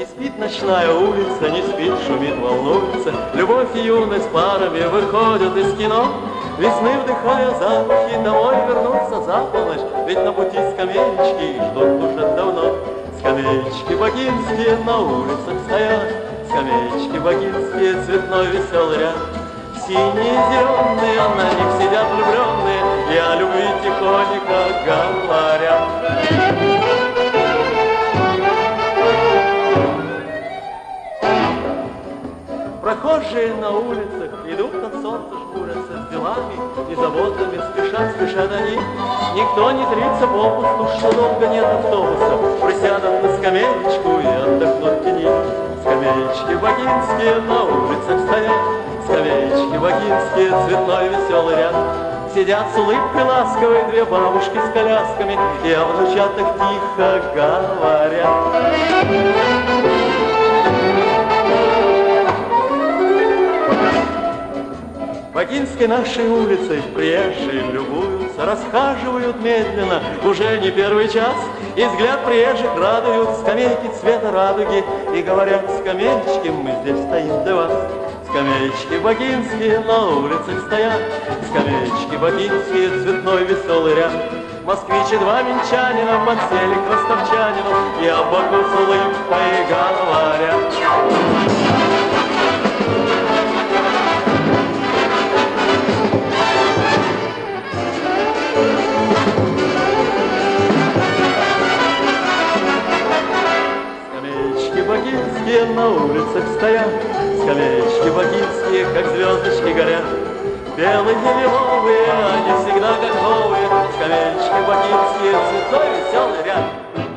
Не спит ночная улица, не спит, шумит, волнуется. Любовь и юность парами выходят из кино. Весны вдыхая запахи, домой вернуться за полночь. Ведь на пути скамеечки ждут уже давно. Скамеечки богинские на улицах стоят. Скамеечки богинские, цветной веселый ряд. Синие, зеленые, на них сидят И о любви тихонько говорят. Прохожие на улицах идут от солнца жмурятся с делами и заботами, спешат, спешат они. Никто не трится попусту, что долго нет автобуса, присядут на скамеечку и отдохнут в тени. Скамеечки богинские на улицах стоят, скамеечки богинские, цветной веселый ряд. Сидят с улыбкой ласковой две бабушки с колясками И о внучатах тихо говорят. Богинской нашей улицей приезжие любуются, Расхаживают медленно, уже не первый час, И взгляд приезжих радуют скамейки цвета радуги, И говорят, скамеечки, мы здесь стоим для вас. Скамеечки богинские на улицах стоят, Скамеечки богинские, цветной веселый ряд. Москвичи два минчанина подсели к ростовчанину богинские на улицах стоят, Скамеечки богинские, как звездочки горят. Белые лиловые, они всегда как новые, Скамеечки богинские, цветной веселый ряд.